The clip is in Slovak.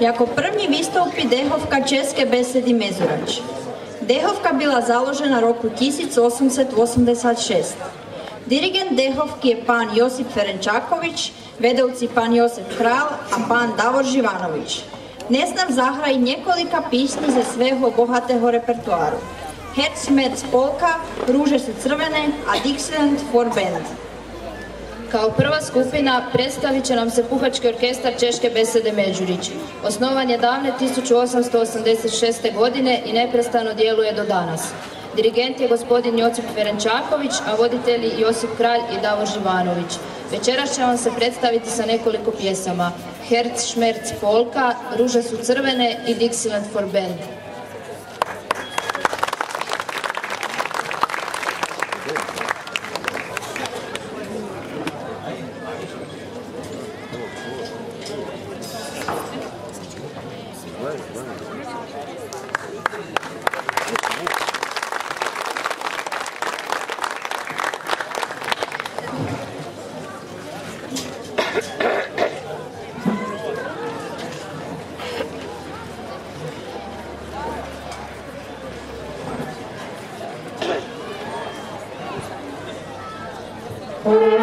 Jako první vystoupí dehovka České besedy Mezurač. Dehovka byla založena roku 1886. Dirigent dehovky je pán Josip Ferenčákovič, vedoucí pán Josef Král a pán Davor Živanovič. Dnes nám zahrají několika písní ze svého bohatého repertoáru. Herz, Merz, Polka, Rúže sú crvené a Dixieland for Band. Kao prva skupina predstavit će nam se puhački orkestar Češke besede Međurić. Osnovan je davne 1886. godine i neprestano djeluje do danas. Dirigent je gospodin Josip Ferenčaković, a voditelji Josip Kralj i Davor Živanović. Večeras će vam se predstaviti sa nekoliko pjesama. Herc, Šmerc, Polka, Ruže su crvene i Dixieland for Band. Oh.